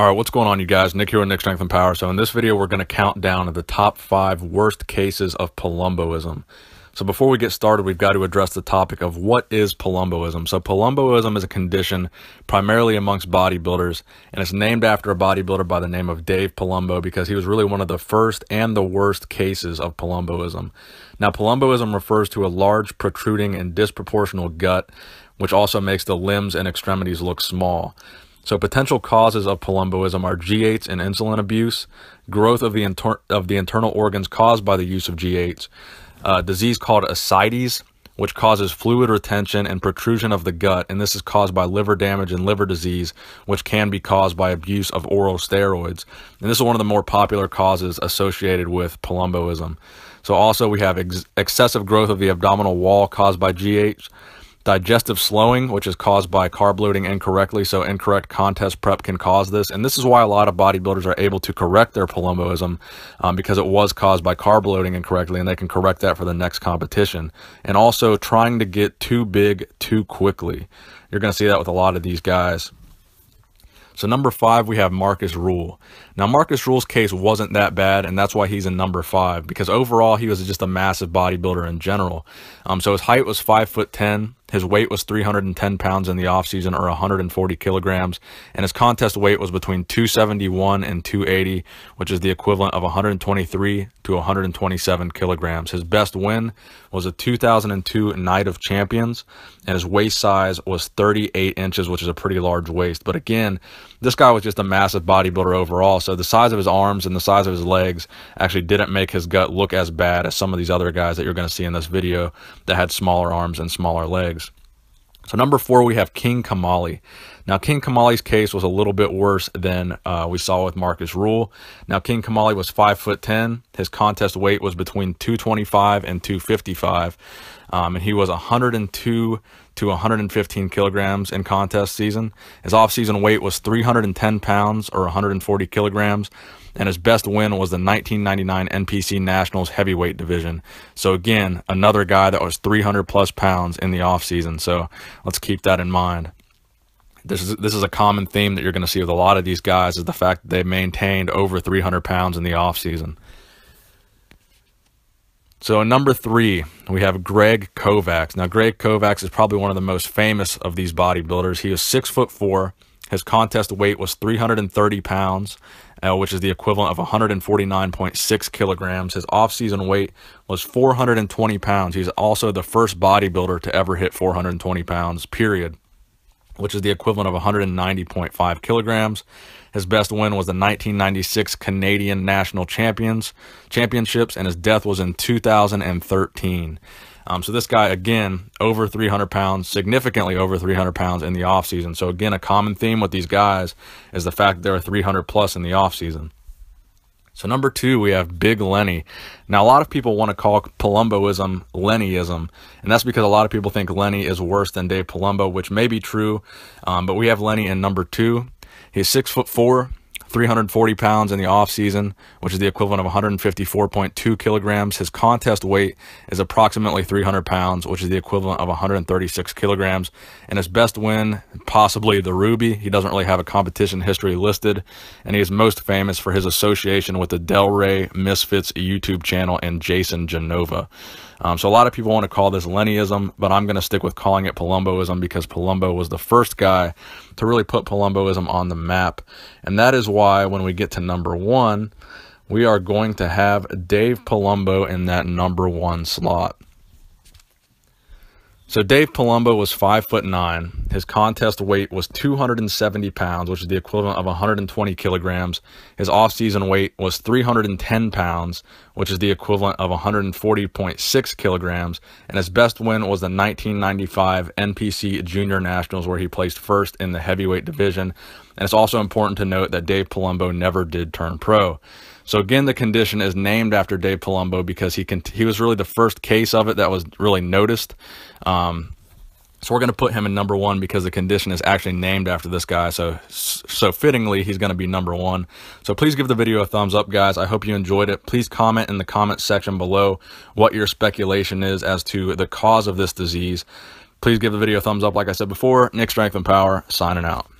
All right, what's going on, you guys? Nick here with Nick Strength and Power. So in this video, we're going to count down the top five worst cases of Palumboism. So before we get started, we've got to address the topic of what is Palumboism. So Palumboism is a condition primarily amongst bodybuilders, and it's named after a bodybuilder by the name of Dave Palumbo because he was really one of the first and the worst cases of Palumboism. Now, Palumboism refers to a large, protruding, and disproportional gut, which also makes the limbs and extremities look small. So potential causes of palumboism are GH and insulin abuse, growth of the, inter- of the internal organs caused by the use of GH, a uh, disease called ascites, which causes fluid retention and protrusion of the gut, and this is caused by liver damage and liver disease, which can be caused by abuse of oral steroids. And this is one of the more popular causes associated with palumboism. So also we have ex- excessive growth of the abdominal wall caused by GH, digestive slowing, which is caused by carb loading incorrectly. So incorrect contest prep can cause this. And this is why a lot of bodybuilders are able to correct their palumboism um, because it was caused by carb loading incorrectly and they can correct that for the next competition. And also trying to get too big too quickly. You're going to see that with a lot of these guys. So number five, we have Markus Rühl. Now Markus Rühl's case wasn't that bad, and that's why he's in number five because overall he was just a massive bodybuilder in general. Um, so his height was five foot ten. His weight was 310 pounds in the offseason or 140 kilograms, and his contest weight was between 271 and 280, which is the equivalent of 123 to 127 kilograms. His best win was a 2002 Night of Champions, and his waist size was 38 inches, which is a pretty large waist. But again, this guy was just a massive bodybuilder overall, so the size of his arms and the size of his legs actually didn't make his gut look as bad as some of these other guys that you're going to see in this video that had smaller arms and smaller legs. So number four, we have King Kamali. Now, King Kamali's case was a little bit worse than uh, we saw with Markus Rühl. Now, King Kamali was five foot ten. His contest weight was between 225 and 255, um, and he was 102 to 115 kilograms in contest season. His off-season weight was 310 pounds or 140 kilograms and his best win was the 1999 NPC Nationals heavyweight division. So again, another guy that was 300 plus pounds in the offseason. So let's keep that in mind. This is this is a common theme that you're going to see with a lot of these guys is the fact that they maintained over 300 pounds in the offseason. So number three, we have Greg Kovacs. Now Greg Kovacs is probably one of the most famous of these bodybuilders. He is six foot four. His contest weight was 330 pounds uh, which is the equivalent of 149.6 kilograms. His off-season weight was 420 pounds. He's also the first bodybuilder to ever hit 420 pounds, period, which is the equivalent of 190.5 kilograms. His best win was the 1996 Canadian National Champions Championships, and his death was in 2013. Um, so this guy, again, over 300 pounds, significantly over 300 pounds in the offseason. So again, a common theme with these guys is the fact that they're 300 plus in the offseason. So number two, we have Big Lenny. Now, a lot of people want to call Palumboism Lennyism, and that's because a lot of people think Lenny is worse than Dave Palumbo, which may be true, um, but we have Lenny in number two. He's six foot four, 340 pounds in the off season, which is the equivalent of 154.2 kilograms. His contest weight is approximately 300 pounds, which is the equivalent of 136 kilograms. And his best win, possibly the Ruby. He doesn't really have a competition history listed, and he is most famous for his association with the Delray Misfits YouTube channel and Jason Genova. Um, so a lot of people want to call this Lennyism, but I'm going to stick with calling it Palumboism because Palumbo was the first guy to really put Palumboism on the map. And that is why when we get to number one, we are going to have Dave Palumbo in that number one slot. So Dave Palumbo was five foot nine. His contest weight was 270 pounds, which is the equivalent of 120 kilograms. His off-season weight was 310 pounds, which is the equivalent of 140.6 kilograms. And his best win was the 1995 NPC Junior Nationals, where he placed first in the heavyweight division. And it's also important to note that Dave Palumbo never did turn pro. So again, the condition is named after Dave Palumbo because he can, he was really the first case of it that was really noticed. Um, Um, so we're going to put him in number one because the condition is actually named after this guy. So, so fittingly, he's going to be number one. So please give the video a thumbs up, guys. I hope you enjoyed it. Please comment in the comment section below what your speculation is as to the cause of this disease. Please give the video a thumbs up. Like I said before, Nick Strength and Power signing out.